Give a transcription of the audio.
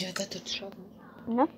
Я тут що? Ну?